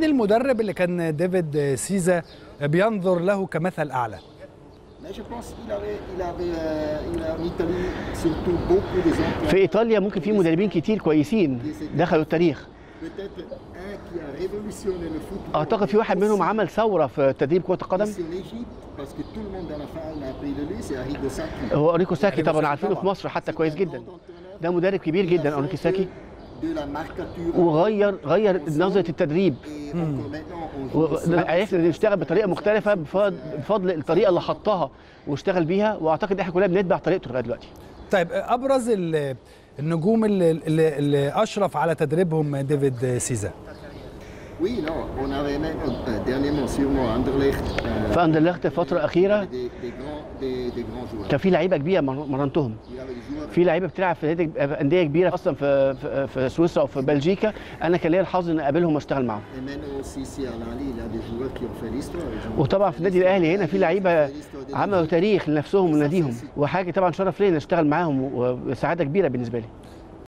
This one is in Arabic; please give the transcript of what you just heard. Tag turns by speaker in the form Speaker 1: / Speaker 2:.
Speaker 1: مين المدرب اللي كان ديفيد سيزا بينظر له كمثل
Speaker 2: أعلى euh.
Speaker 3: في إيطاليا ممكن في مدربين كتير كويسين دخلوا التاريخ. أعتقد في واحد منهم عمل ثورة في تدريب كرة القدم. هو أريجو ساكي طبعا عارفينه في مصر حتى كويس جدا ده مدرب كبير جدا أريجو ساكي. وغير غير نظرة التدريب عرفنا نشتغل بطريقة مختلفة بفضل الطريقة اللي حطها واشتغل بيها وأعتقد إحنا كلنا بنتبع طريقته لغاية دلوقتي.
Speaker 1: طيب أبرز ال- النجوم اللي, اللي, اللي أشرف على تدريبهم ديفيد سيزا.
Speaker 2: Oui, non, on avait même euh, dernièrement sûrement Anderlecht. euh,
Speaker 3: فاندرلخت كان في لعيبة كبيرة مر- مرنتهم. في لعيبة بتلعب في نادي أندية كبيرة أصلا في في, في سويسرا أو في بلجيكا. أنا كان ليا الحظ إن أقابلهم وأشتغل معاهم. وطبعا في النادي الأهلي هنا في لعيبة عملوا تاريخ لنفسهم ولناديهم وحاجة طبعا شرف ليا ان اشتغل معاهم وسعادة كبيرة بالنسبة لي.